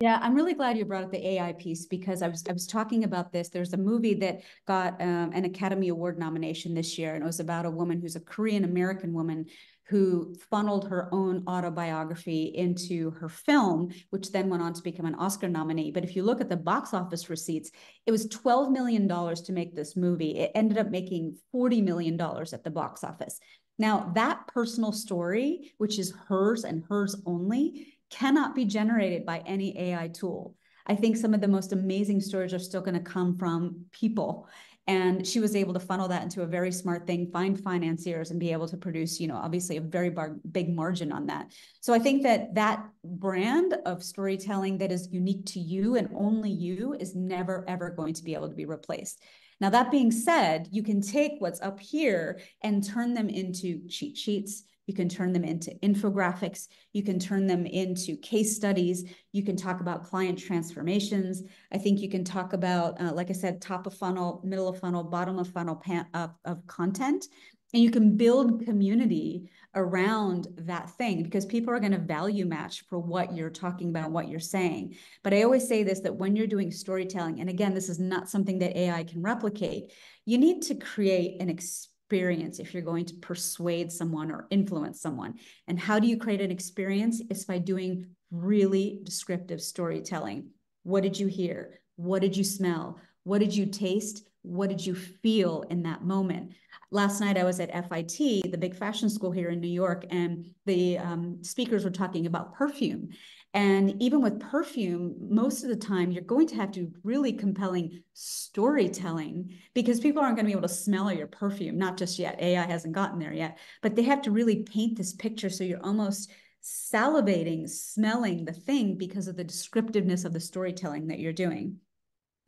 Yeah, I'm really glad you brought up the AI piece because I was I was talking about this. There's a movie that got um, an Academy Award nomination this year, and it was about a woman who's a Korean American woman who funneled her own autobiography into her film, which then went on to become an Oscar nominee. But if you look at the box office receipts, it was $12 million to make this movie. It ended up making $40 million at the box office. Now, that personal story, which is hers and hers only, cannot be generated by any AI tool. I think some of the most amazing stories are still going to come from people. And she was able to funnel that into a very smart thing, find financiers and be able to produce, you know, obviously a very bar- big margin on that. So I think that that brand of storytelling that is unique to you and only you is never, ever going to be able to be replaced. Now, that being said, you can take what's up here and turn them into cheat sheets, you can turn them into infographics. You can turn them into case studies. You can talk about client transformations. I think you can talk about, uh, like I said, top of funnel, middle of funnel, bottom of funnel of, of content. And you can build community around that thing because people are going to value match for what you're talking about, what you're saying. But I always say this that when you're doing storytelling, and again, this is not something that AI can replicate, you need to create an experience experience if you're going to persuade someone or influence someone. And how do you create an experience? It's by doing really descriptive storytelling. What did you hear? What did you smell? What did you taste? What did you feel in that moment? Last night I was at FIT, the big fashion school here in New York, and the um, speakers were talking about perfume. And even with perfume, most of the time you're going to have to really compelling storytelling because people aren't going to be able to smell your perfume, not just yet. AI hasn't gotten there yet, but they have to really paint this picture so you're almost salivating, smelling the thing because of the descriptiveness of the storytelling that you're doing.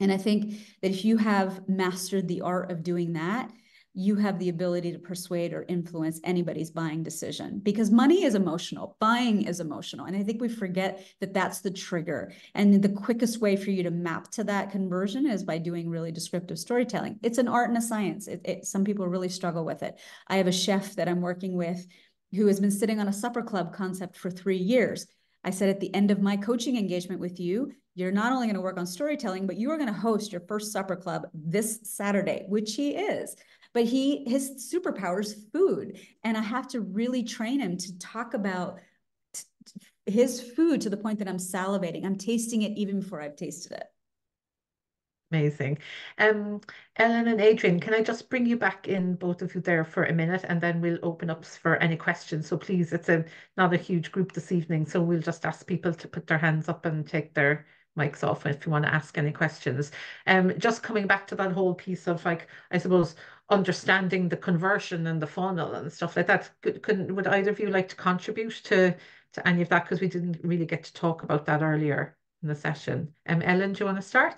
And I think that if you have mastered the art of doing that, you have the ability to persuade or influence anybody's buying decision. Because money is emotional. Buying is emotional. And i think we forget that that's the trigger. And the quickest way for you to map to that conversion is by doing really descriptive storytelling. It's an art and a science. It, it, some people really struggle with it. I have a chef that i'm working with who has been sitting on a supper club concept for three years. I said at the end of my coaching engagement with you, you're not only going to work on storytelling, but you are going to host your first supper club this Saturday, which he is but he his superpower is food and i have to really train him to talk about his food to the point that i'm salivating i'm tasting it even before i've tasted it Amazing. Um, Ellen and Adrian, can I just bring you back in, both of you there for a minute, and then we'll open up for any questions. So please, it's a, not a huge group this evening, so we'll just ask people to put their hands up and take their mics off if you want to ask any questions. Um, just coming back to that whole piece of like, I suppose, understanding the conversion and the funnel and stuff like that. Could, could would either of you like to contribute to to any of that? Because we didn't really get to talk about that earlier in the session. Um, Ellen, do you want to start?